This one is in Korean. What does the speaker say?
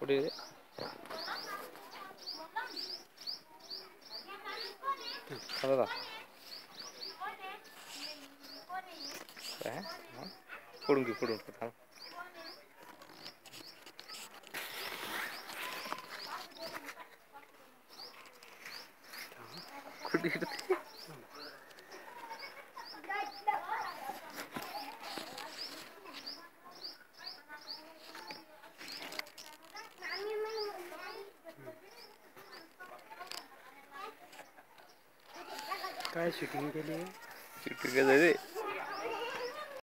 우리 가다가 그래? 네, 어? 뭐, 구름기 구름기 다 굴비 이렇게 का है शूटिंग के लिए? शूटिंग के लिए?